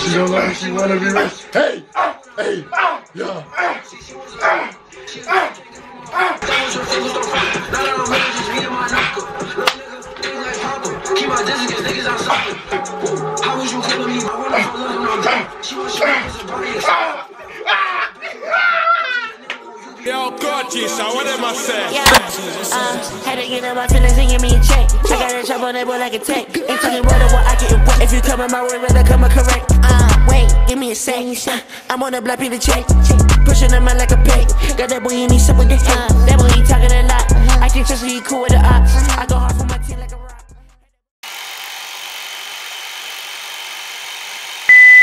She don't like she wanna be rich. Hey, hey, yeah. Keep my distance, cause niggas outside. How was you calling me? I wanna know love when I'm done. She was showing us a bias. Yo, Gorgeous, what am I saying? Yeah, uh, had to get in my feelings and give me a check. I got a chop on that boy like a tech. Ain't talking word of what I get wet. If you come in my way, rather come and correct. Give me a sec. I'm on the block, the check. Pushing him out like a peg. Got that boy in me, up with the head. That boy, he talking a lot. I can trust he cool with the ops. I go hard for my team like a rock.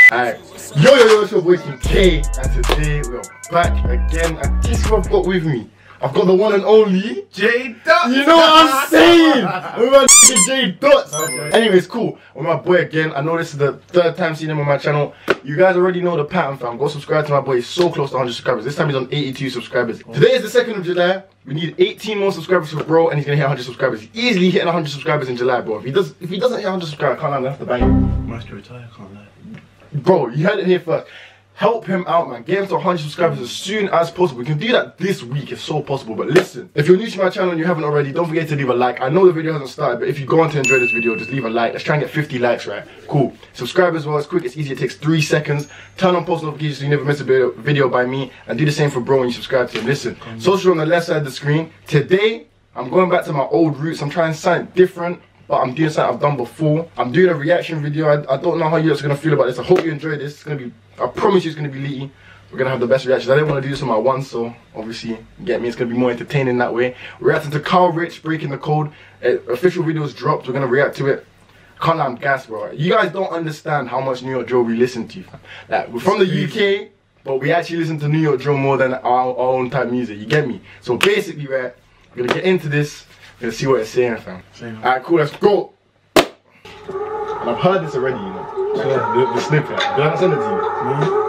Alright, yo yo yo, it's your boy K, and today we are back again. And guess who I've got with me? I've got the one and only J Dot. You know what I'm saying? Nigga JayDotz. Anyways, cool. With my boy again. I know this is the third time seeing him on my channel. You guys already know the pattern, fam. Go subscribe to my boy. He's so close to 100 subscribers. This time he's on 82 subscribers. Oh. Today is the 2nd of July. We need 18 more subscribers for bro, and he's gonna hit 100 subscribers. He's easily hitting 100 subscribers in July, bro. If he does, if he doesn't hit 100 subscribers, I can't lie, I'm gonna have to bang him. Must retire, can't lie. Bro, you heard it here first. Help him out, man. Get him to 100 subscribers as soon as possible. We can do that this week if so possible. But listen, if you're new to my channel and you haven't already, don't forget to leave a like. I know the video hasn't started, but if you go on to enjoy this video, just leave a like. Let's try and get 50 likes, right? Cool. Subscribe as well. It's quick, it's easy. It takes three seconds. Turn on post notifications so you never miss a video, video by me. And do the same for bro when you subscribe to him. Listen, social on the left side of the screen. Today, I'm going back to my old roots. I'm trying something different but I'm doing something I've done before. I'm doing a reaction video. I, I don't know how you guys are gonna feel about this. I hope you enjoy this. It's gonna be, I promise you it's gonna be litty. We're gonna have the best reactions. I didn't want to do this on my one, so obviously, get me, it's gonna be more entertaining that way. Reacting to Kyle Richh breaking the code. Uh, official videos dropped, we're gonna react to it. Can't I'm gassed, bro. You guys don't understand how much New York Drill we listen to. Like, we're from the UK, but we actually listen to New York Drill more than our, our own type music. You get me? So basically, right, we're gonna get into this. We're gonna see what it's saying, fam. Same. Alright, cool, let's go. And I've heard this already, you know. The, the snippet. Did I not send it to you?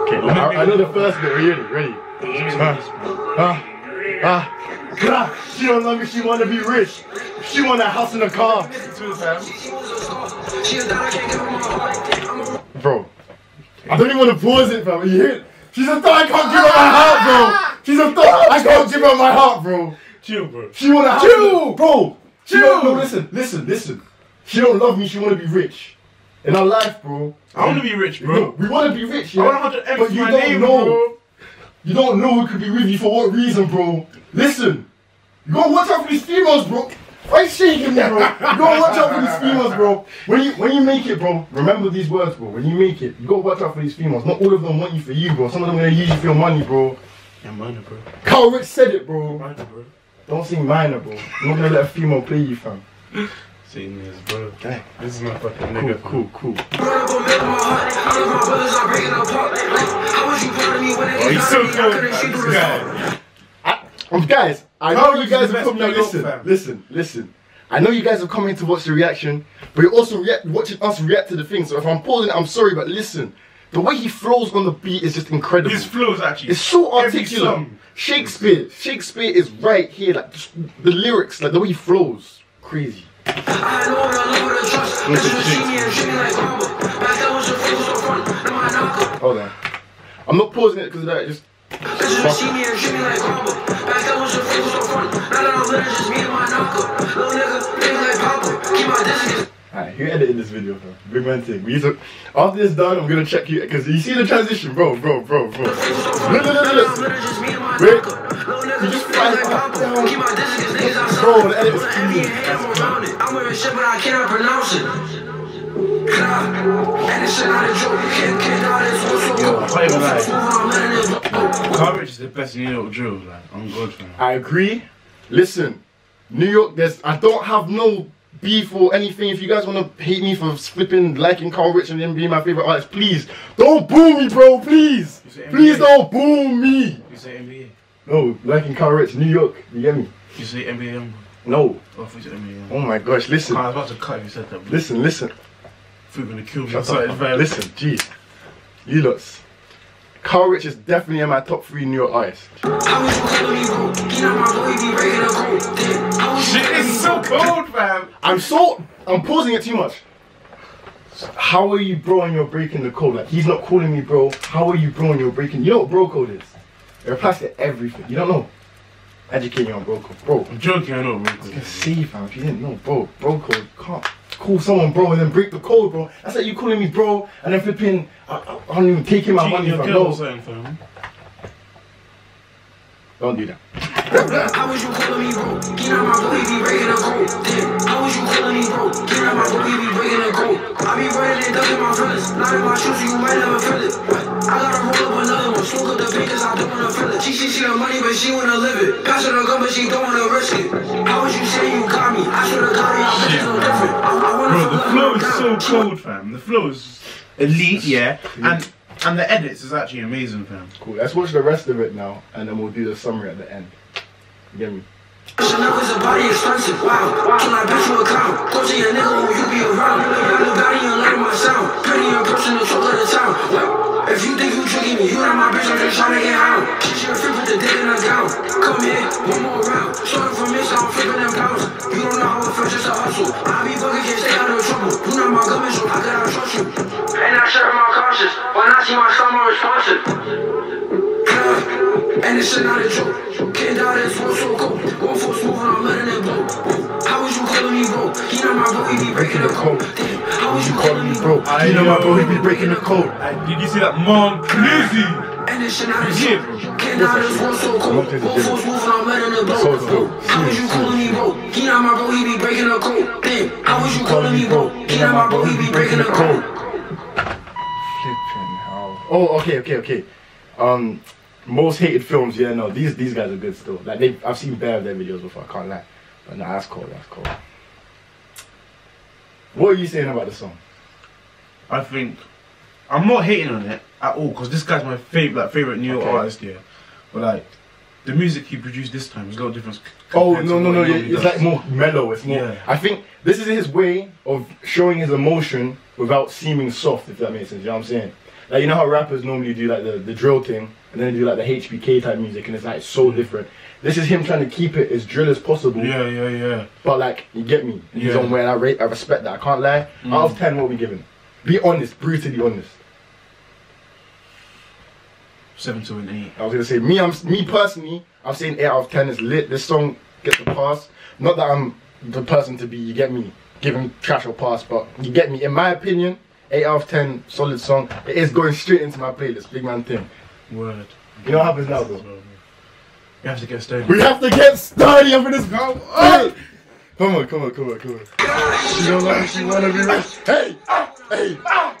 Okay, I, I know the first bit. Ready? Ready? Ah, ah, ah, ah. She don't love me. She wanna be rich. She want a house and a car. She a thought I can't give her my heart. I'm a Bro, I don't even want to pause it, fam. You hear? it? She's a thought I can't give her my heart, bro. She's a thought I can't give her my heart, bro. Chill, bro. She want a house. Chill. bro. She don't, Chill. no, listen, listen, listen. She don't love me. She want to be rich. In her life, bro. I want to be rich, bro. No, we want to be rich, yeah. I want to but you my don't name, know. bro. You don't know who could be with you for what reason, bro. Listen, you gotta watch out for these females, bro. Why you shaking me, bro? You gotta watch out for these females, bro. When you when you make it, bro, remember these words, bro. When you make it, you gotta watch out for these females. Not all of them want you for you, bro. Some of them are gonna use you for your money, bro. Yeah, minor, bro. Kyle Richh said it, bro. Minor, bro. Don't say minor, bro. You're not gonna let a female play you, fam. Seeing this, bro. Okay. This is my fucking nigga. cool, cool. run up on me with my heart. All of my brothers are breaking apart. How was you proud of me when they Oh, he's so cool. couldn't shoot This the guy. Um, guys, I know Rich you guys the have best come now. New Listen, fam. listen, listen. I know you guys have come in to watch the reaction, but you're also watching us react to the thing. So if I'm pausing, I'm sorry, but listen. The way he flows on the beat is just incredible. His flows actually. It's so articulate. Shakespeare, Shakespeare is right here. Like just the lyrics, like the way he flows, crazy. I I'm not love with a trust. That's what see me and treat me like Pablo. Back then was your face so front. Now my knock Hold on. I'm not pausing it because of that. Just That's what see me and treat me like Pablo. Back then was your face so front. Now that I'm lit, it's just me and my knocker. Little nigga, nigga like Pablo. Keep my distance. Alright, who edited this video, bro? Big man thing. We used to, after this done, I'm gonna check you because you see the transition, bro, bro, bro, bro. Look, look, look, look, look. Wait. You just fly up, down. Keep my distance, cause niggas outside. Bro, the edit is Put an envy clean. and ham around it. I'm wearing shit, but I cannot pronounce it. Nah, and this not a joke. You can't, can't die this one so Yo, I can't even lie. Smooth, I'm letting it go. Kyle Richh is the best New York drill. Like, I'm good for him. I agree. Listen, New York, there's I don't have no beef or anything. If you guys wanna hate me for flipping liking Kyle Richh and him being my favorite artist, please don't boo me, bro. Please, please don't boo me. You say NBA. No, liking Kyle Richh, New York. You get me? You say NBA. No. Oh, I thought you said NBA. Oh my gosh, listen, I was about to cut if you said that. Bro. listen, listen. I you were gonna kill me. Shut Sorry, up. it's Listen, jeez, you lots. Kyle Richh is definitely in my top three New York artists. How was you calling me bro? He not my boy, he be breaking a code. Damn, how was you Shit is so cold, fam. I'm so I'm pausing it too much. How are you bro and you're breaking the code? Like he's not calling me bro. How are you bro and you're breaking? You know what bro code is? It applies to everything. You don't know. Educate you on bro code, bro. I'm joking, I know, bro. can see, fam. If you didn't know, bro, bro code can't call someone bro and then break the code, bro. That's like you calling me bro and then flipping. I, I, I don't even take him my money, your fam. girl No, something, don't do that. How was you calling me bro? Get out my bro, he be breaking the code. Damn, how was you calling me bro? Get out my bro, he be breaking the code. I be running and ducking my feelings. Not in my shoes, you might never feel it. What? I gotta roll up another one. Smoke up the pain cause I don't wanna feel it. She, she see the money, but she wanna live it. Pass her the gun, but she don't wanna risk it. How was you saying you got me? I should've got her, y'all bitches no different. I, I wanna Bro, the fuck flow her is so cold, fam. The flow is elite, yeah. And and the edits is actually amazing, fam. Cool. Let's watch the rest of it now, and then we'll do the summary at the end. You get me? Chanel is a body expensive, wow. Can I bet you a clown? The gown. Come here, one more round. Short information, I'm flipping them pounds. You don't know how it feels just a hustle. I be bugging, can't stay out of trouble. You not my government, so how can I trust you? And I share my conscience. When I see my son, I'm responsive. And this shit not a joke. Can't die, that's one so cold. One smooth and I'm letting it blow. How was you calling me bro? He not my bro, he be breaking the code. Damn, how was you calling me bro? You know my bro, he be breaking the code. Did you see that Mon Crazy? And this shit not a joke. bro. Can't die, that's one so cold. Look at the One foot smooth and I'm letting it blow. So. How was you calling me bro? He not my bro, he be breaking the code. Damn, how was you calling me bro? He not my bro, he be breaking the code. Flipping hell. Oh, okay, okay, okay. Um, most hated films. Yeah, no, these these guys are good still. Like they, I've seen bare of their videos before. I can't lie. But nah, that's cool. That's cool. What are you saying about the song? I think I'm not hating on it at all because this guy's my favorite, like, favorite New York Okay. artist. Yeah, but like the music he produced this time is a lot different. Oh no no no! It's does. like more mellow. It's more. Yeah. I think this is his way of showing his emotion without seeming soft. If that makes sense, you know what I'm saying? Like you know how rappers normally do like the, the drill thing, and then they do like the HBK type music, and it's like so mm. different. This is him trying to keep it as drill as possible. Yeah, yeah, yeah. But like, you get me. His Yeah. way, and I rate, I respect that. I can't lie. Out of mm. ten, what we giving? Be honest, brutally honest. Seven to an eight. I was gonna say me. I'm me personally. I'm saying eight out of ten is lit. This song gets a pass. Not that I'm the person to be. You get me giving trash or pass, but you get me. In my opinion, eight out of ten, solid song. It is going straight into my playlist. Big man thing. Word. You know what happens now, bro? We have to get sturdy. We have to get sturdy in this! Come on, come on, come on, come on. She don't like she wanna be rich. Hey! Ah! Hey,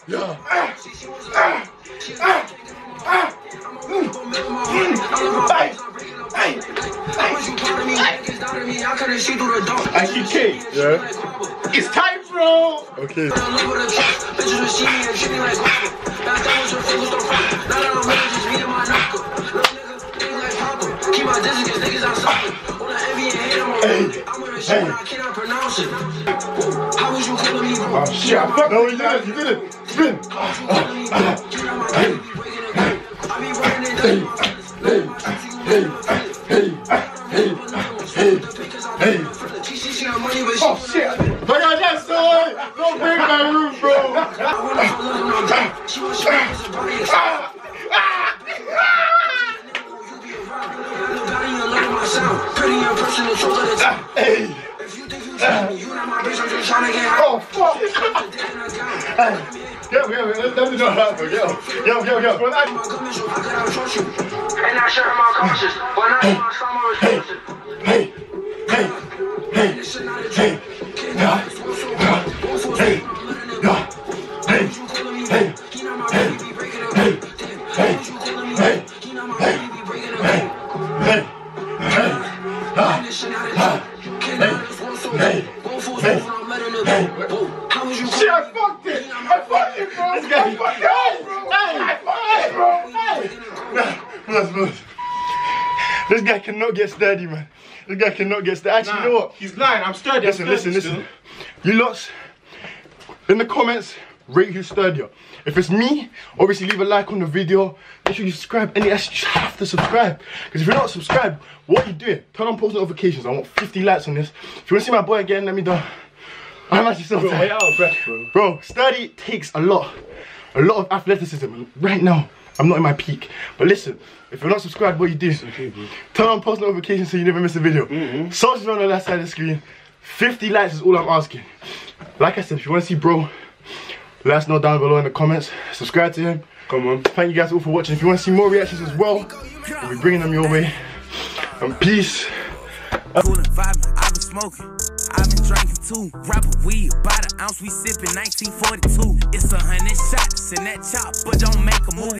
yeah. See, she was like, she was like, Hey, hey, hey. What you part of me? I couldn't see through the dark. I see K. Yeah. It's time, bro. Okay. no, you didn't. You didn't. Spin. Hey, hey, hey, hey, hey. Oh fuck. Yo, yo, let, let me know how to Yo, yo, yo, yo. When I, And I share my conscience. When I my summer responsive. hey, hey, hey, hey, yeah, yeah, hey, yeah, hey, hey, hey, hey, bro! Hey! Plus, plus. This guy cannot get sturdy, man. This guy cannot get sturdy. Actually, you know what? He's lying. I'm sturdy. Listen, I'm listen, sturdy listen. You lots, in the comments, rate who's sturdier. If it's me, obviously leave a like on the video. Make sure you subscribe. And yes, you have to subscribe. Because if you're not subscribed, what are you doing? Turn on post notifications. I want 50 likes on this. If you want to see my boy again, let me know. I'm actually so Bro, tired. out of breath, bro. Bro, sturdy takes a lot, a lot of athleticism. Right now, I'm not in my peak. But listen, if you're not subscribed, what you do? Okay. Turn on post notifications so you never miss a video. Mm-hmm. Socials on the left side of the screen. 50 likes is all I'm asking. Like I said, if you want to see bro, let us know down below in the comments. Subscribe to him. Come on. Thank you guys all for watching. If you want to see more reactions as well, we'll be bringing them your way. And peace. Coolin' vibing, I've been smoking. I've been drinking too. Rapper weed, about an ounce, we sippin' 1942. It's a hundred shots in that chop, but don't make a move.